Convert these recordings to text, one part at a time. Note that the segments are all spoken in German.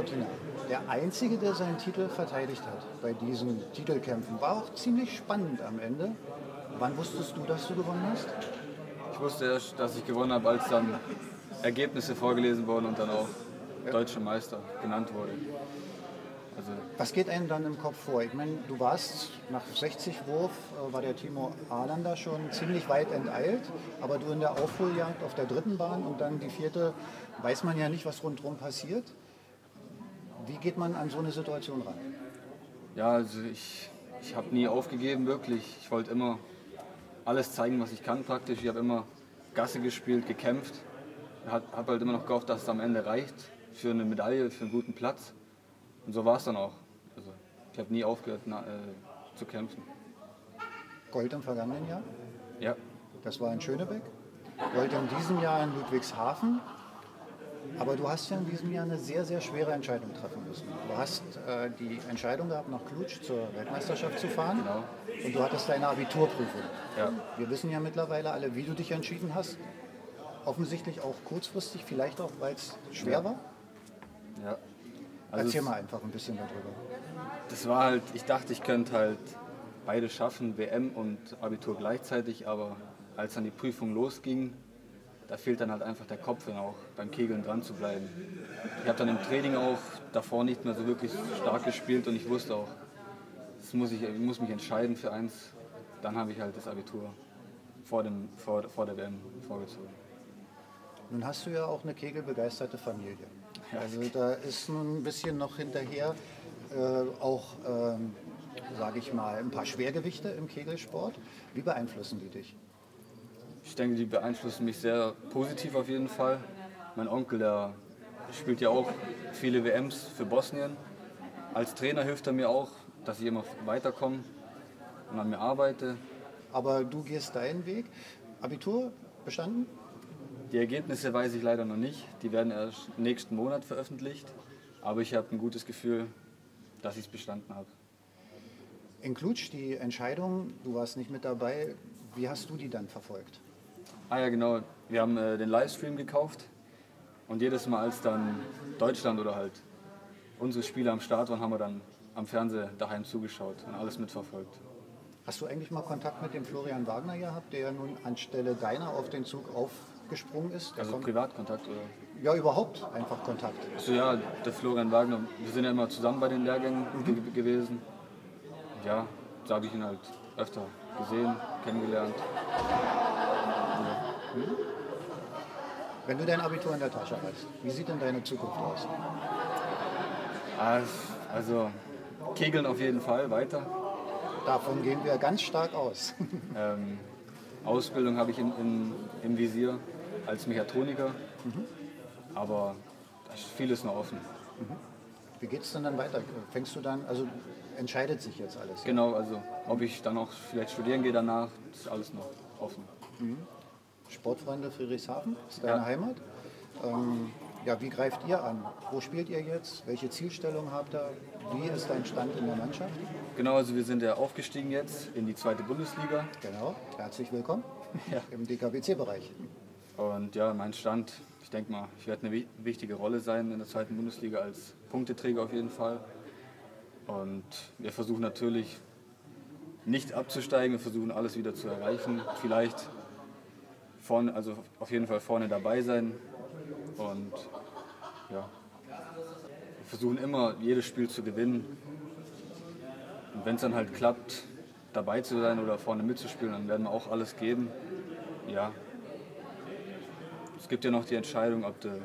Lotina, der Einzige, der seinen Titel verteidigt hat bei diesen Titelkämpfen, war auch ziemlich spannend am Ende. Wann wusstest du, dass du gewonnen hast? Ich wusste erst, dass ich gewonnen habe, als dann Ergebnisse vorgelesen wurden und dann auch Deutscher Meister genannt wurde. Also Was geht einem dann im Kopf vor? Ich meine, du warst nach 60 Wurf, äh, war der Timo Arlander schon ziemlich weit enteilt, aber du in der Aufholjagd auf der dritten Bahn und dann die vierte, weiß man ja nicht, was rundherum passiert. Wie geht man an so eine Situation ran? Ja, also ich, ich habe nie aufgegeben, wirklich. Ich wollte immer alles zeigen, was ich kann praktisch. Ich habe immer Gasse gespielt, gekämpft. Habe halt immer noch gehofft, dass es am Ende reicht für eine Medaille, für einen guten Platz. Und so war es dann auch. Also, ich habe nie aufgehört na, äh, zu kämpfen. Gold im vergangenen Jahr? Ja. Das war in Schönebeck. Gold in diesem Jahr in Ludwigshafen. Aber du hast ja in diesem Jahr eine sehr, sehr schwere Entscheidung treffen müssen. Du hast äh, die Entscheidung gehabt, nach Klutsch zur Weltmeisterschaft zu fahren. Genau. Und du hattest deine Abiturprüfung. Ja. Wir wissen ja mittlerweile alle, wie du dich entschieden hast. Offensichtlich auch kurzfristig, vielleicht auch, weil es schwer ja. war. Ja. Also Erzähl mal einfach ein bisschen darüber. Das war halt, ich dachte, ich könnte halt beide schaffen, WM und Abitur gleichzeitig, aber als dann die Prüfung losging, da fehlt dann halt einfach der Kopf, dann auch beim Kegeln dran zu bleiben. Ich habe dann im Training auch davor nicht mehr so wirklich stark gespielt und ich wusste auch, das muss ich, ich muss mich entscheiden für eins. Dann habe ich halt das Abitur vor, dem, vor, vor der WM vorgezogen. Nun hast du ja auch eine kegelbegeisterte Familie. Also da ist nun ein bisschen noch hinterher äh, auch, ähm, sage ich mal, ein paar Schwergewichte im Kegelsport. Wie beeinflussen die dich? Ich denke, die beeinflussen mich sehr positiv auf jeden Fall. Mein Onkel, der spielt ja auch viele WMs für Bosnien. Als Trainer hilft er mir auch, dass ich immer weiterkomme und an mir arbeite. Aber du gehst deinen Weg. Abitur bestanden? Die Ergebnisse weiß ich leider noch nicht. Die werden erst nächsten Monat veröffentlicht. Aber ich habe ein gutes Gefühl, dass ich es bestanden habe. In Klutsch, die Entscheidung, du warst nicht mit dabei. Wie hast du die dann verfolgt? Ah ja, genau. Wir haben äh, den Livestream gekauft. Und jedes Mal, als dann Deutschland oder halt unsere Spieler am Start waren, haben wir dann am Fernseher daheim zugeschaut und alles mitverfolgt. Hast du eigentlich mal Kontakt mit dem Florian Wagner gehabt, der nun anstelle deiner auf den Zug aufgesprungen ist? Der also Privatkontakt oder? Ja, überhaupt einfach Kontakt. Also ja, der Florian Wagner, wir sind ja immer zusammen bei den Lehrgängen ge gewesen. Ja, da habe ich ihn halt öfter gesehen, kennengelernt. Wenn du dein Abitur in der Tasche hast, wie sieht denn deine Zukunft aus? Also Kegeln auf jeden Fall weiter. Davon gehen wir ganz stark aus. Ähm, Ausbildung habe ich in, in, im Visier als Mechatroniker. Aber da ist vieles noch offen. Wie geht es denn dann weiter? Fängst du dann, also entscheidet sich jetzt alles? Genau, also ob ich dann auch vielleicht studieren gehe danach, ist alles noch offen. Sportfreunde Friedrichshafen ist deine Ja. Heimat. Ähm, ja, wie greift ihr an? Wo spielt ihr jetzt? Welche Zielstellung habt ihr? Wie ist dein Stand in der Mannschaft? Genau, also wir sind ja aufgestiegen jetzt in die zweite Bundesliga. Genau, herzlich willkommen Ja. im DKBC-Bereich. Und ja, mein Stand, ich denke mal, ich werde eine wi- wichtige Rolle sein in der zweiten Bundesliga als Punkteträger auf jeden Fall. Und wir versuchen natürlich nicht abzusteigen, wir versuchen alles wieder zu erreichen. Vielleicht vorne, also auf jeden Fall vorne dabei sein. Und ja, wir versuchen immer jedes Spiel zu gewinnen. Und wenn es dann halt klappt, dabei zu sein oder vorne mitzuspielen, dann werden wir auch alles geben. Ja, es gibt ja noch die Entscheidung, ob der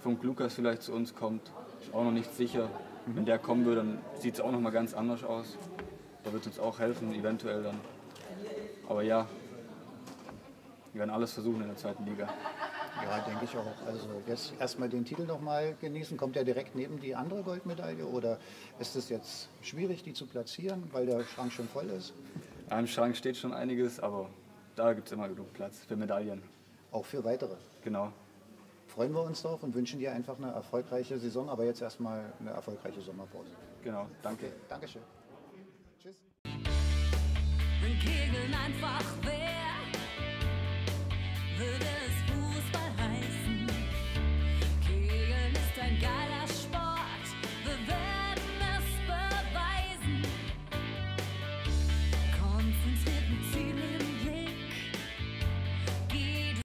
Funk Lukas vielleicht zu uns kommt. Ist auch noch nicht sicher. Wenn der kommen würde, dann sieht es auch noch mal ganz anders aus. Da wird uns auch helfen, eventuell dann. Aber ja, wir werden alles versuchen in der zweiten Liga. Ja, denke ich auch. Also jetzt erstmal den Titel noch mal genießen. Kommt der direkt neben die andere Goldmedaille oder ist es jetzt schwierig, die zu platzieren, weil der Schrank schon voll ist? Ja, Im Schrank steht schon einiges, aber da gibt es immer genug Platz für Medaillen. Auch für weitere. Genau. Freuen wir uns drauf und wünschen dir einfach eine erfolgreiche Saison, aber jetzt erstmal eine erfolgreiche Sommerpause. Genau, danke. Dankeschön. Tschüss. Wenn Kegeln einfach heard that